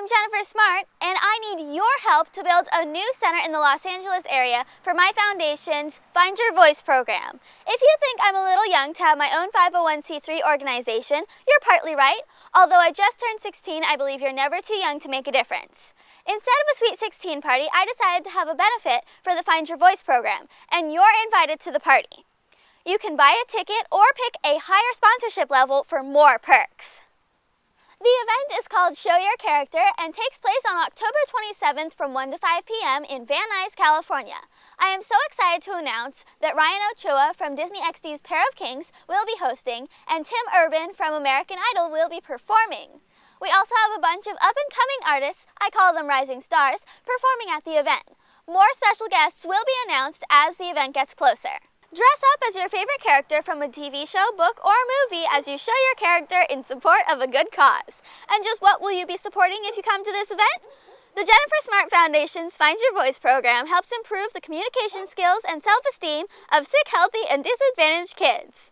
I'm Jennifer Smart, and I need your help to build a new center in the Los Angeles area for my foundation's Find Your Voice program. If you think I'm a little young to have my own 501c3 organization, you're partly right. Although I just turned 16, I believe you're never too young to make a difference. Instead of a Sweet 16 party, I decided to have a benefit for the Find Your Voice program, and you're invited to the party. You can buy a ticket or pick a higher sponsorship level for more perks. The event is called Show Your Character and takes place on October 27th from 1 to 5 p.m. in Van Nuys, California. I am so excited to announce that Ryan Ochoa from Disney XD's Pair of Kings will be hosting and Tim Urban from American Idol will be performing. We also have a bunch of up-and-coming artists, I call them rising stars, performing at the event. More special guests will be announced as the event gets closer. Dress up as your favorite character from a TV show, book, or movie as you show your character in support of a good cause. And just what will you be supporting if you come to this event? The Jennifer Smart Foundation's Find Your Voice program helps improve the communication skills and self-esteem of sick, healthy, and disadvantaged kids.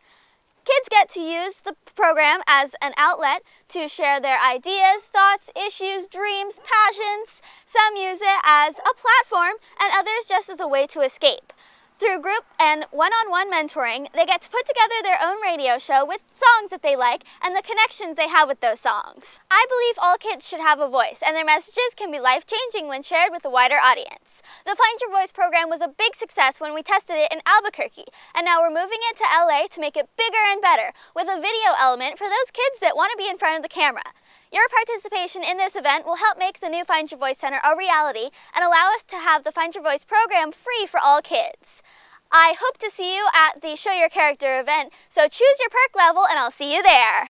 Kids get to use the program as an outlet to share their ideas, thoughts, issues, dreams, passions. Some use it as a platform and others just as a way to escape. Through group and one-on-one mentoring, they get to put together their own radio show with songs that they like and the connections they have with those songs. I believe all kids should have a voice and their messages can be life-changing when shared with a wider audience. The Find Your Voice program was a big success when we tested it in Albuquerque, and now we're moving it to LA to make it bigger and better with a video element for those kids that want to be in front of the camera. Your participation in this event will help make the new Find Your Voice Center a reality and allow us to have the Find Your Voice program free for all kids. I hope to see you at the Show Your Character event, so choose your perk level and I'll see you there.